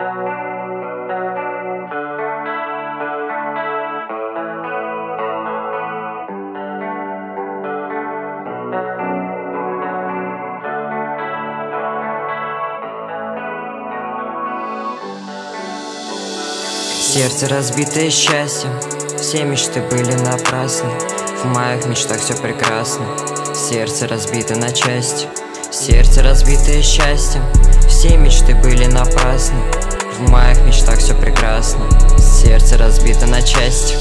Сердце разбитое счастьем Все мечты были напрасны. В моих мечтах все прекрасно. Сердце разбито на части. Сердце разбитое счастьем Все мечты были напрасны В моих мечтах все прекрасно. Сердце разбито на части.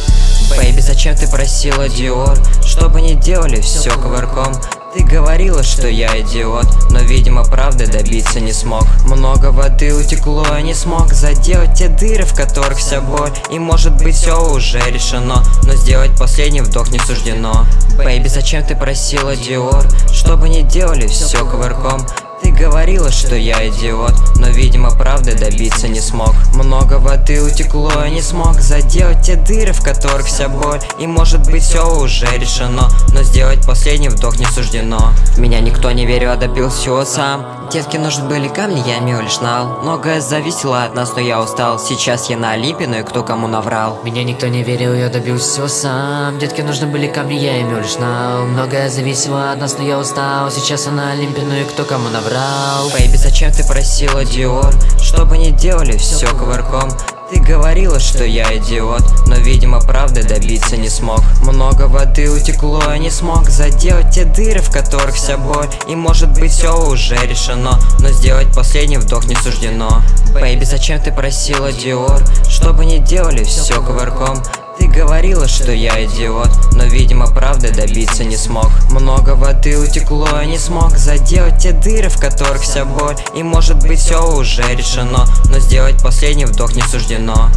Бэйби, зачем ты просила Диор? Чтобы не делали все ковырком ты говорила, что я идиот, но, видимо, правды добиться не смог. Много воды утекло, я не смог заделать те дыры, в которых вся боль. И может быть все уже решено, но сделать последний вдох не суждено. Бэйби, зачем ты просила Диор, чтобы не делали все ковырком ты говорила, что я идиот, но, видимо, правды добиться не смог. Много воды утекло, я не смог заделать те дыры, в которых вся боль. И может быть все уже решено, но сделать последний вдох не суждено. Меня никто не верил, а добился всего сам. Детки нужны были камни, я имел лишь нал Многое зависело от нас, но я устал. Сейчас я на Олимпе, ну и кто кому наврал. Меня никто не верил, я добился всего сам. Детки нужны были камни, я имел лишь нал Многое зависело от нас, но я устал. Сейчас я на Олимпе, ну и кто кому наврал Бэйби, зачем ты просила Диор? Чтобы не делали все ковырком ты говорила, что я идиот, но, видимо, правды добиться не смог. Много воды утекло, я не смог заделать те дыры, в которых вся боль. И может быть все уже решено, но сделать последний вдох не суждено. Бэйби, зачем ты просила Диор? Чтобы не делали все ковырком ты говорила, что я идиот, но, видимо, правды добиться не смог. Много воды утекло, я не смог заделать те дыры, в которых вся боль. И может быть все уже решено, но сделать последний вдох не суждено